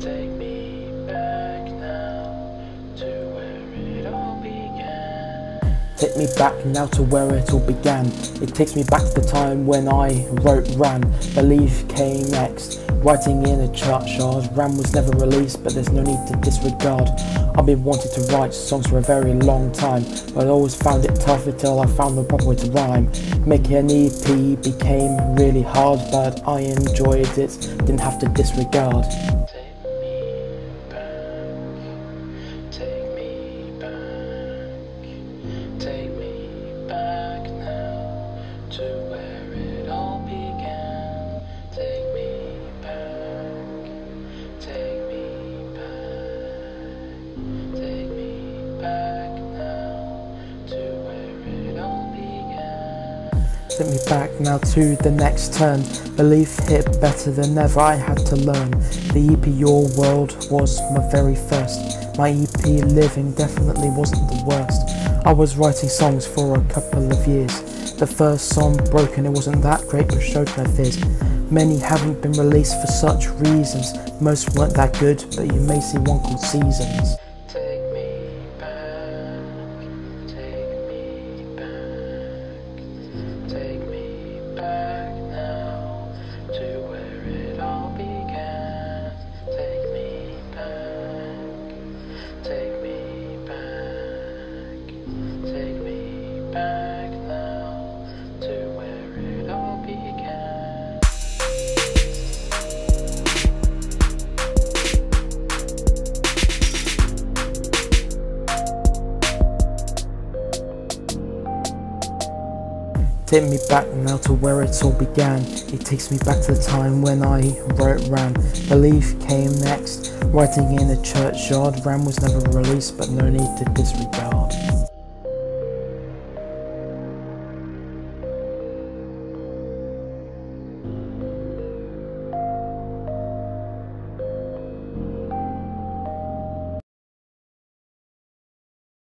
Take me back now to where it all began. Take me back now to where it all began. It takes me back to the time when I wrote Ran. Believe came next. Writing in a chart shard, Ran was never released, but there's no need to disregard. I've been wanting to write songs for a very long time, but I always found it tough until I found the proper way to rhyme. Making an EP became really hard, but I enjoyed it, didn't have to disregard. Take Take me back now to the next turn. Belief hit better than ever. I had to learn. The EP Your World was my very first. My EP Living definitely wasn't the worst. I was writing songs for a couple of years. The first song, Broken, it wasn't that great but showed no fears. Many haven't been released for such reasons. Most weren't that good, but you may see one called Seasons. Take me back now to where it all began. It takes me back to the time when I wrote Ran. Belief came next. Writing in a churchyard. Ran was never released, but no need to disregard.